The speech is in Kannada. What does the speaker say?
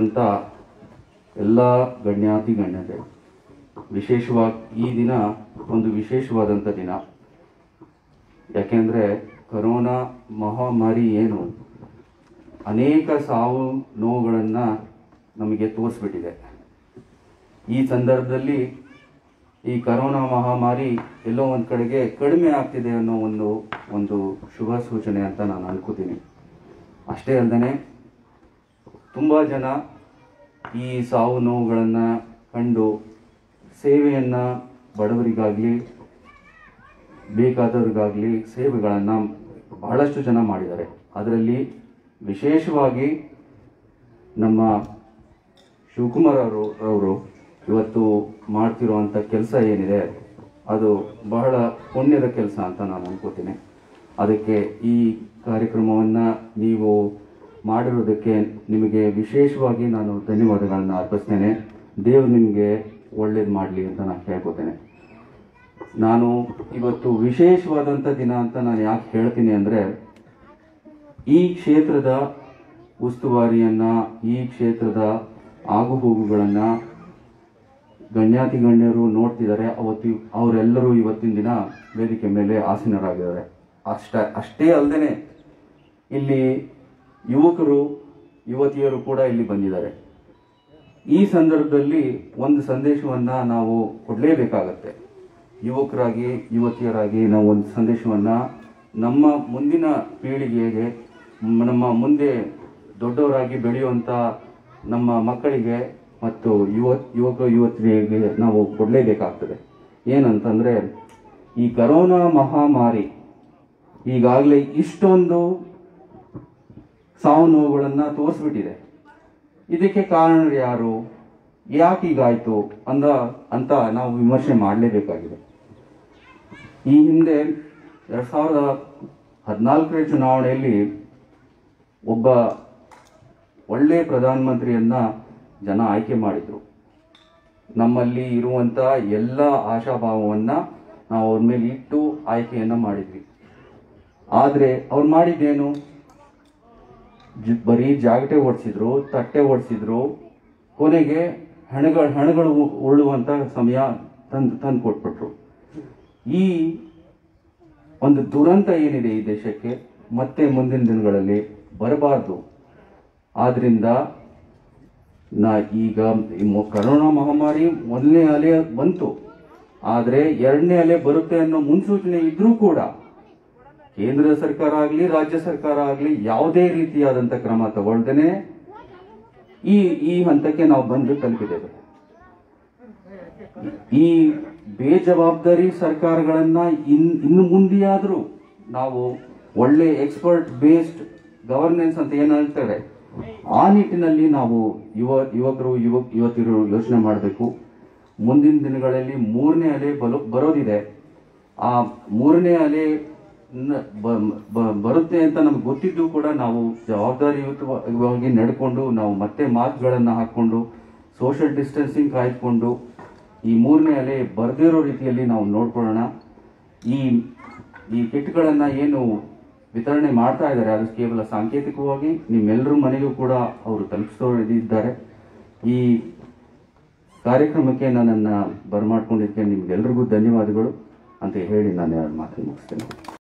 ಅಂತ ಎಲ್ಲ ಗಣ್ಯಾತಿ ಗಣ್ಯತೆ. ವಿಶೇಷವಾಗಿ ಈ ದಿನ ಒಂದು ವಿಶೇಷವಾದಂಥ ದಿನ. ಯಾಕೆಂದರೆ ಕರೋನಾ ಮಹಾಮಾರಿ ಏನು ಅನೇಕ ಸಾವು ನೋವುಗಳನ್ನು ನಮಗೆ ತೋರಿಸ್ಬಿಟ್ಟಿದೆ. ಈ ಸಂದರ್ಭದಲ್ಲಿ ಈ ಕರೋನಾ ಮಹಾಮಾರಿ ಎಲ್ಲೋ ಒಂದು ಕಡೆಗೆ ಕಡಿಮೆ ಆಗ್ತಿದೆ ಅನ್ನೋ ಒಂದು ಒಂದು ಶುಭ ಸೂಚನೆ ಅಂತ ನಾನು ಅನ್ಕೋತೀನಿ. ಅಷ್ಟೇ ಅಲ್ಲದೆ ತುಂಬ ಜನ ಈ ಸಾವು ನೋವುಗಳನ್ನು ಕಂಡು ಸೇವೆಯನ್ನು ಬಡವರಿಗಾಗಲಿ, ಬೇಕಾದವರಿಗಾಗಲಿ ಸೇವೆಗಳನ್ನು ಬಹಳಷ್ಟು ಜನ ಮಾಡಿದ್ದಾರೆ. ಅದರಲ್ಲಿ ವಿಶೇಷವಾಗಿ ನಮ್ಮ ಶಿವಕುಮಾರ್ ಅವರು ಅವರು ಇವತ್ತು ಮಾಡ್ತಿರುವಂಥ ಕೆಲಸ ಏನಿದೆ, ಅದು ಬಹಳ ಪುಣ್ಯದ ಕೆಲಸ ಅಂತ ನಾನು ಅನ್ಕೋತೀನಿ. ಅದಕ್ಕೆ ಈ ಕಾರ್ಯಕ್ರಮವನ್ನು ನೀವು ಮಾಡಿರೋದಕ್ಕೆ ನಿಮಗೆ ವಿಶೇಷವಾಗಿ ನಾನು ಧನ್ಯವಾದಗಳನ್ನು ಅರ್ಪಿಸ್ತೇನೆ. ದೇವರು ನಿಮಗೆ ಒಳ್ಳೇದು ಮಾಡಲಿ ಅಂತ ನಾನು ಕೇಳ್ಕೊತೇನೆ ನಾನು ಇವತ್ತು ವಿಶೇಷವಾದಂಥ ದಿನ ಅಂತ ನಾನು ಯಾಕೆ ಹೇಳ್ತೀನಿ ಅಂದರೆ, ಈ ಕ್ಷೇತ್ರದ ಉಸ್ತುವಾರಿಯನ್ನು, ಈ ಕ್ಷೇತ್ರದ ಆಗುಹೋಗುಗಳನ್ನು ಗಣ್ಯಾತಿ ಗಣ್ಯರು ನೋಡ್ತಿದ್ದಾರೆ. ಅವತ್ತು ಅವರೆಲ್ಲರೂ ಇವತ್ತಿನ ದಿನ ವೇದಿಕೆ ಮೇಲೆ ಆಸೀನರಾಗಿದ್ದಾರೆ. ಅಷ್ಟ, ಅಷ್ಟೇ ಅಲ್ಲದೆ ಇಲ್ಲಿ ಯುವಕರು, ಯುವತಿಯರು ಕೂಡ ಇಲ್ಲಿ ಬಂದಿದ್ದಾರೆ. ಈ ಸಂದರ್ಭದಲ್ಲಿ ಒಂದು ಸಂದೇಶವನ್ನು ನಾವು ಕೊಡಲೇಬೇಕಾಗತ್ತೆ. ಯುವಕರಾಗಿ, ಯುವತಿಯರಾಗಿ ನಾವು ಒಂದು ಸಂದೇಶವನ್ನು ನಮ್ಮ ಮುಂದಿನ ಪೀಳಿಗೆಗೆ, ನಮ್ಮ ಮುಂದೆ ದೊಡ್ಡವರಾಗಿ ಬೆಳೆಯುವಂಥ ನಮ್ಮ ಮಕ್ಕಳಿಗೆ ಮತ್ತು ಯುವ, ಯುವಕ ಯುವತಿಯರಿಗೆ ನಾವು ಕೊಡಲೇಬೇಕಾಗ್ತದೆ. ಏನಂತಂದರೆ, ಈ ಕರೋನಾ ಮಹಾಮಾರಿ ಈಗಾಗಲೇ ಇಷ್ಟೊಂದು ಸಾವು ನೋವುಗಳನ್ನು ತೋರಿಸ್ಬಿಟ್ಟಿದೆ. ಇದಕ್ಕೆ ಕಾರಣರು ಯಾರು? ಯಾಕೆ ಹೀಗಾಯಿತು ಅಂದ, ಅಂತ ನಾವು ವಿಮರ್ಶೆ ಮಾಡಲೇಬೇಕಾಗಿದೆ. ಈ ಹಿಂದೆ ಎರಡು ಸಾವಿರದ ಹದಿನಾಲ್ಕನೇ ಚುನಾವಣೆಯಲ್ಲಿ ಒಬ್ಬ ಒಳ್ಳೆಯ ಪ್ರಧಾನಮಂತ್ರಿಯನ್ನ ಜನ ಆಯ್ಕೆ ಮಾಡಿದ್ರು. ನಮ್ಮಲ್ಲಿ ಇರುವಂಥ ಎಲ್ಲ ಆಶಾಭಾವವನ್ನು ನಾವು ಅವ್ರ ಮೇಲೆ ಇಟ್ಟು ಆಯ್ಕೆಯನ್ನು ಮಾಡಿದ್ವಿ. ಆದರೆ ಅವ್ರು ಮಾಡಿದ್ದೇನು? ಬರೀ ಜಾಗಟೆ ಓಡಿಸಿದ್ರು, ತಟ್ಟೆ ಓಡಿಸಿದ್ರು ಕೊನೆಗೆ ಹಣಗಳು ಹಣಗಳು ಉರುಳುವಂಥ ಸಮಯ ತಂದು ತಂದು ಕೊಟ್ಬಿಟ್ರು. ಈ ಒಂದು ದುರಂತ ಏನಿದೆ ಈ ದೇಶಕ್ಕೆ ಮತ್ತೆ ಮುಂದಿನ ದಿನಗಳಲ್ಲಿ ಬರಬಾರ್ದು. ಆದ್ದರಿಂದ ನಾ ಈಗ ಕರೋನಾ ಮಹಾಮಾರಿ ಮೊದಲನೇ ಅಲೆ ಬಂತು. ಆದರೆ ಎರಡನೇ ಅಲೆ ಬರುತ್ತೆ ಅನ್ನೋ ಮುನ್ಸೂಚನೆ ಇದ್ರೂ ಕೂಡ ಕೇಂದ್ರ ಸರ್ಕಾರ ಆಗಲಿ, ರಾಜ್ಯ ಸರ್ಕಾರ ಆಗಲಿ ಯಾವುದೇ ರೀತಿಯಾದಂಥ ಕ್ರಮ ತಗೊಳ್ದೇನೆ ಈ ಈ ಹಂತಕ್ಕೆ ನಾವು ಬಂದು ತಲುಪಿದ್ದೇವೆ. ಈ ಬೇಜವಾಬ್ದಾರಿ ಸರ್ಕಾರಗಳನ್ನು ಇನ್, ಇನ್ನು ಮುಂದೆಯಾದರೂ ನಾವು ಒಳ್ಳೆ ಎಕ್ಸ್ಪರ್ಟ್ ಬೇಸ್ಡ್ ಗವರ್ನೆನ್ಸ್ ಅಂತ ಏನು ಹೇಳ್ತಾರೆ, ಆ ನಿಟ್ಟಿನಲ್ಲಿ ನಾವು ಯುವ, ಯುವಕರು, ಯುವ, ಯುವತಿಯರು ಯೋಚನೆ ಮಾಡಬೇಕು. ಮುಂದಿನ ದಿನಗಳಲ್ಲಿ ಮೂರನೇ ಅಲೆ ಬಲು, ಬರೋದಿದೆ. ಆ ಮೂರನೇ ಅಲೆ ಬರುತ್ತೆ ಅಂತ ನಮ್ಗೆ ಗೊತ್ತಿದ್ದು ಕೂಡ ನಾವು ಜವಾಬ್ದಾರಿಯುತವಾಗಿ ನಡ್ಕೊಂಡು ನಾವು ಮತ್ತೆ ಮಾಸ್ಕ್ಗಳನ್ನು ಹಾಕ್ಕೊಂಡು ಸೋಷಿಯಲ್ ಡಿಸ್ಟೆನ್ಸಿಂಗ್ ಕಾಯ್ದುಕೊಂಡು ಈ ಮೂರನೇ ಅಲೆ ಬರೆದಿರೋ ರೀತಿಯಲ್ಲಿ ನಾವು ನೋಡ್ಕೊಳ್ಳೋಣ. ಈ ಈ ಕಿಟ್ಗಳನ್ನು ಏನು ವಿತರಣೆ ಮಾಡ್ತಾ ಇದ್ದಾರೆ, ಅದು ಕೇವಲ ಸಾಂಕೇತಿಕವಾಗಿ ನಿಮ್ಮೆಲ್ಲರ ಮನೆಗೂ ಕೂಡ ಅವರು ತಲುಪಿಸೋರಿದ್ದಾರೆ ಈ ಕಾರ್ಯಕ್ರಮಕ್ಕೆ ನನ್ನನ್ನು ಬರಮಾಡ್ಕೊಂಡಿದ್ದಕ್ಕೆ ನಿಮ್ಗೆಲ್ರಿಗೂ ಧನ್ಯವಾದಗಳು. ಅಂತ ಹೇಳಿ ನಾನು ಎರಡು ಮಾತನ್ನು ಮುಗಿಸ್ತೇನೆ.